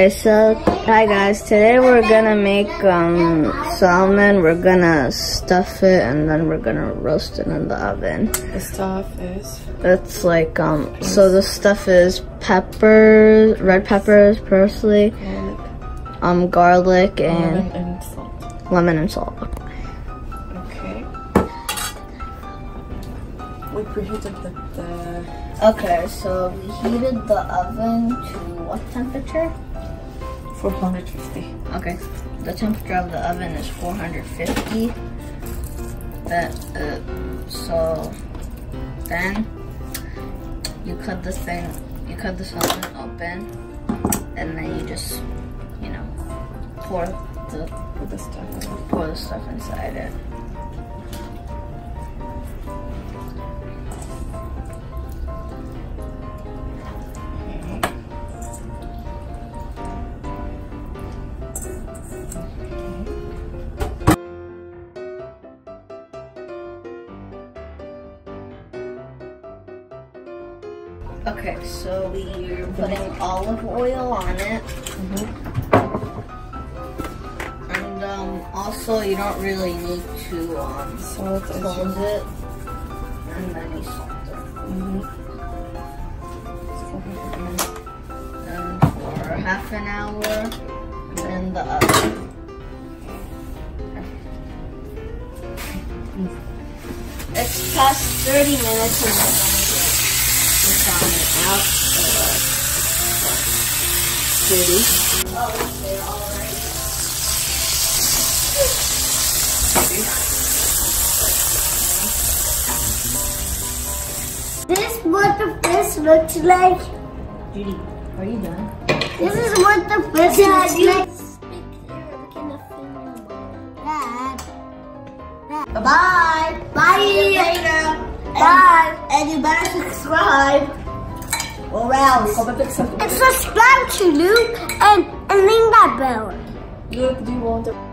Okay, so hi guys. Today we're gonna make um, salmon. We're gonna stuff it and then we're gonna roast it in the oven. The stuff is It's like um. So the stuff is peppers, red peppers, parsley, garlic, um, garlic, lemon, and and salt. lemon and salt. Okay. We preheated the, the Okay, so we heated the oven to what temperature? 450. Okay, the temperature of the oven is 450. That uh, so then you cut this thing, you cut the salmon open, and then you just, you know, pour the the stuff pour the stuff inside it. Okay, so we're putting olive oil on it. And um, also, you don't really need to um, Salt close it. And then you salt it. Mhm. And for half an hour in the oven. It's past 30 minutes and we're going to get out. They're already. This is what the fish looks like. Judy, are you done? This is what the fish looks like. Dad. Bye. Bye. Later. Bye. And you better subscribe. Or else. And subscribe to Luke and, and ring that bell. Look, do you want to?